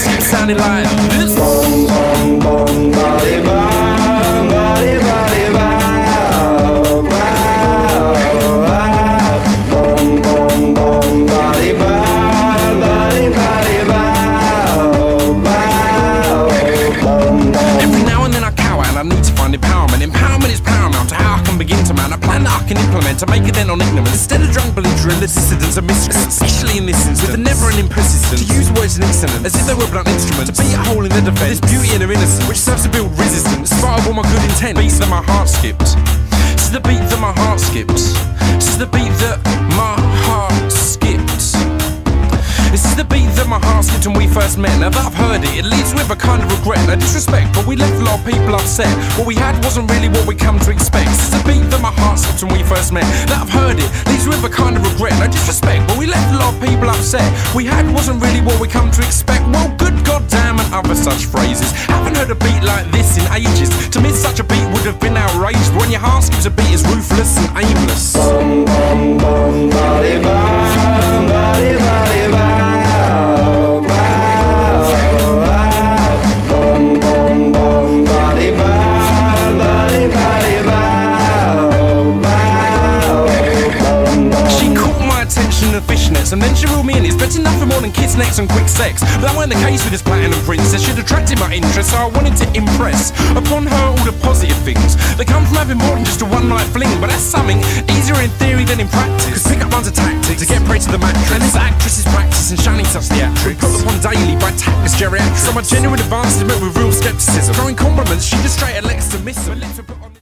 sounded like this. Every now and then I cower and I need to find empowerment. Empowerment is paramount to how I can begin to mount a plan that I can implement to make it then on ignorance. Instead of drunk belligerent dissidents and especially in this instance, with a never-ending persistence to use words in incident as if they were blunt instruments to beat a hole in their defense. This beauty in their innocence, which serves to build resistance, despite of all my good intent. Beats that my heart skipped. This is the beat that my heart skipped. This is the beat that my heart skipped. This is the beat that my heart skipped when we first met. Now that I've heard it, it leaves with a kind of regret and a disrespect. But we left a lot of people upset. What we had wasn't really what we come to expect. This is the beat that my heart skipped when we first met. Now I've heard it, leaves with a upset. We had wasn't really what we come to expect. Well, good goddamn and other such phrases. Haven't heard a beat like this in ages. To miss such a beat would have been outrageous. But when your heart skips a beat, it's ruthless and aimless. She and then she ruled me in. It's Expecting nothing more than kiss necks and quick sex. But that weren't the case with this platinum princess. She'd attracted my interest, so I wanted to impress upon her all the positive things that come from having more than just a one night fling. But that's something easier in theory than in practice. Cause pick up runs a tactic to get prey to the mattress. And this actress is practicing shining such theatrics. Put upon daily by tactless geriatrics. So my genuine advances met with real skepticism. Throwing compliments, she just straight elects to miss them.